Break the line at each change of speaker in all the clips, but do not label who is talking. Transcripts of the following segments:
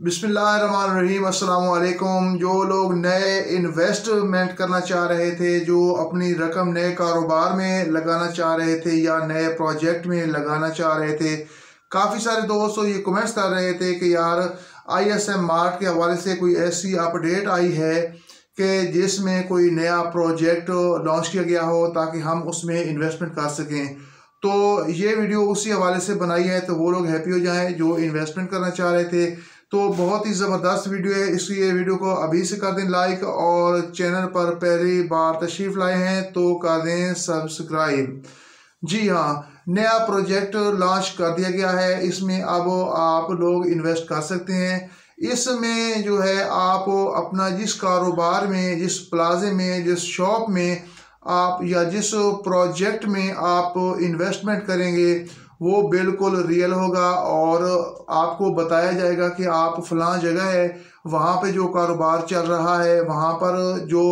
बिसमीम जो लोग नए इन्वेस्टमेंट करना चाह रहे थे, जो अपनी रकम नए कारोबार में लगाना चाह रहे थे या नए प्रोजेक्ट में लगाना चाह रहे थे, काफ़ी सारे दोस्तों ये कमेंट्स कर रहे थे कि यार आईएसएम मार्ट के हवाले से कोई ऐसी अपडेट आई है कि जिसमें कोई नया प्रोजेक्ट लॉन्च किया गया हो ताकि हम उसमें इन्वेस्टमेंट कर सकें। तो ये वीडियो उसी हवाले से बनाई है तो वो लोग हैप्पी हो जाएँ जो इन्वेस्टमेंट करना चाह रहे थे। तो बहुत ही ज़बरदस्त वीडियो है। इसलिए वीडियो को अभी से कर दें लाइक और चैनल पर पहली बार तशरीफ़ लाए हैं तो कर दें सब्सक्राइब। जी हाँ नया प्रोजेक्ट लॉन्च कर दिया गया है। इसमें अब आप लोग इन्वेस्ट कर सकते हैं। इसमें जो है आप अपना जिस कारोबार में, जिस प्लाजे में, जिस शॉप में आप या जिस प्रोजेक्ट में आप इन्वेस्टमेंट करेंगे वो बिल्कुल रियल होगा और आपको बताया जाएगा कि आप फलां जगह है, वहाँ पे जो कारोबार चल रहा है, वहाँ पर जो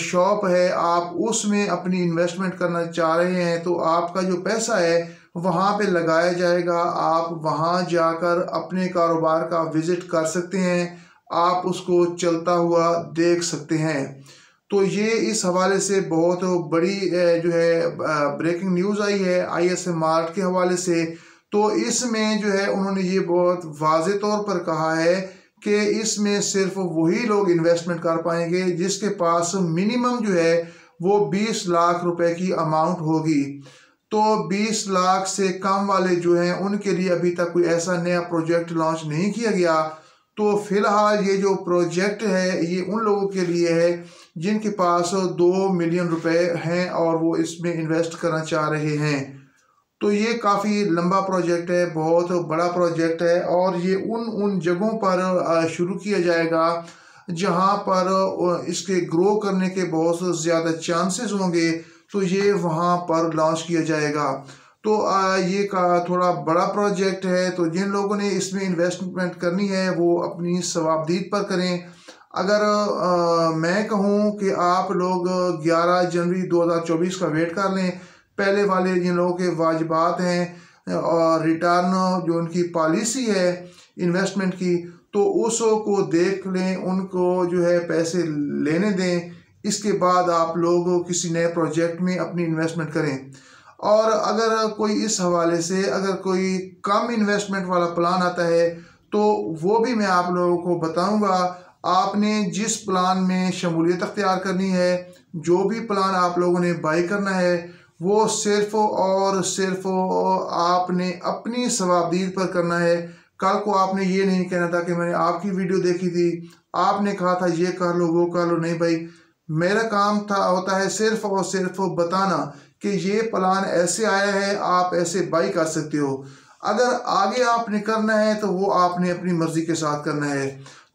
शॉप है, आप उसमें अपनी इन्वेस्टमेंट करना चाह रहे हैं तो आपका जो पैसा है, वहाँ पे लगाया जाएगा। आप वहाँ जाकर अपने कारोबार का विज़िट कर सकते हैं, आप उसको चलता हुआ देख सकते हैं। तो ये इस हवाले से बहुत बड़ी जो है ब्रेकिंग न्यूज़ आई है आई एस एम मार्ट के हवाले से। तो इसमें जो है, उन्होंने ये बहुत वाज तौर पर कहा है कि इसमें सिर्फ़ वही लोग इन्वेस्टमेंट कर पाएँगे जिसके पास मिनिमम जो है, वो 20 लाख रुपए की अमाउंट होगी। तो 20 लाख से कम वाले जो हैं, उनके लिए अभी तक कोई ऐसा नया प्रोजेक्ट लॉन्च नहीं किया गया। तो फ़िलहाल ये जो प्रोजेक्ट है, ये उन लोगों के लिए है जिनके पास दो मिलियन रुपए हैं और वो इसमें इन्वेस्ट करना चाह रहे हैं। तो ये काफ़ी लंबा प्रोजेक्ट है बहुत बड़ा प्रोजेक्ट है और ये उन उन जगहों पर शुरू किया जाएगा जहाँ पर इसके ग्रो करने के बहुत ज़्यादा चांसेस होंगे। तो ये वहाँ पर लॉन्च किया जाएगा। तो ये का थोड़ा बड़ा प्रोजेक्ट है। तो जिन लोगों ने इसमें इन्वेस्टमेंट करनी है वो अपनी सवाबदीद पर करें। अगर आ, मैं कहूँ कि आप लोग 11 जनवरी 2024 का वेट कर लें। पहले वाले जिन लोगों के वाजबात हैं, और रिटर्न जो उनकी पॉलिसी है इन्वेस्टमेंट की तो उसो को देख लें, उनको जो है पैसे लेने दें। इसके बाद आप लोग किसी नए प्रोजेक्ट में अपनी इन्वेस्टमेंट करें। और अगर कोई इस हवाले से, अगर कोई कम इन्वेस्टमेंट वाला प्लान आता है तो वो भी मैं आप लोगों को बताऊँगा। आपने जिस प्लान में शमूलियत अख्तियार करनी है, जो भी प्लान आप लोगों ने बाई करना है, वो सिर्फ़ और सिर्फ़ आपने अपनी सवाबदीद पर करना है। कल को आपने ये नहीं कहना था कि मैंने आपकी वीडियो देखी थी। आपने कहा था, ये कर लो, वो कर लो। नहीं भाई, मेरा काम था, होता है सिर्फ़ और सिर्फ़ बताना कि ये प्लान ऐसे आया है, आप ऐसे बाई कर सकते हो। अगर आगे आपने करना है तो वो आपने अपनी मर्ज़ी के साथ करना है।